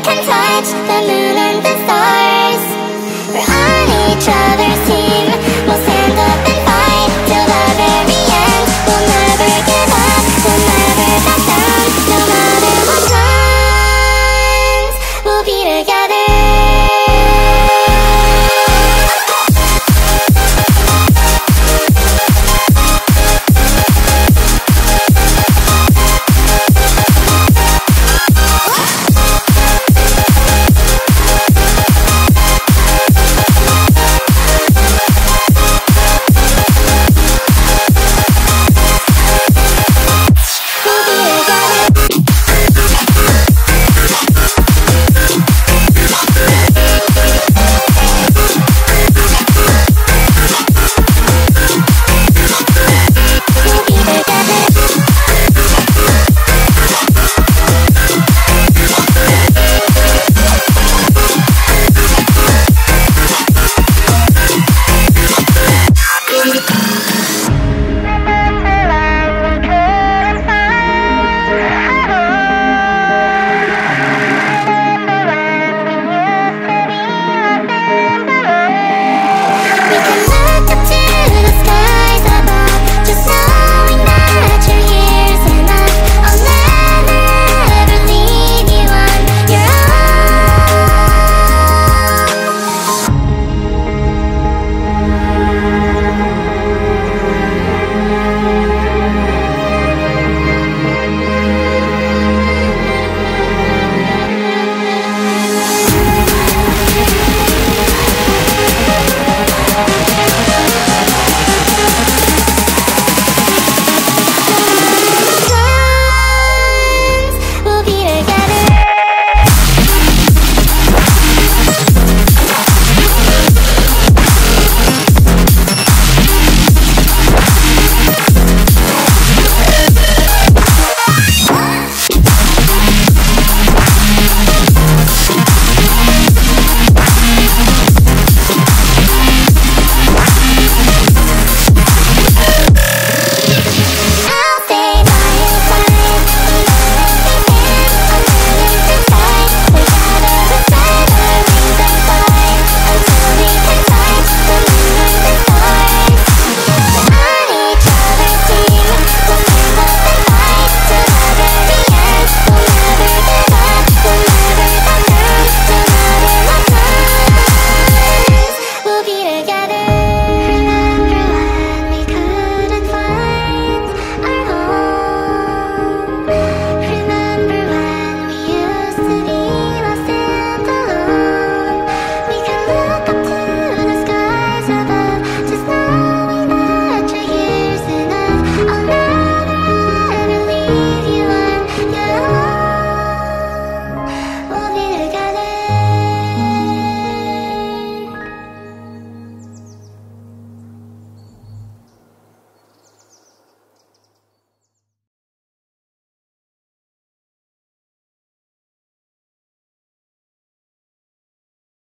can touch the moon and the stars. We're on each other's team. We'll stand up and fight Till the very end. We'll never give up. We'll never back down. No matter what comes We'll be together.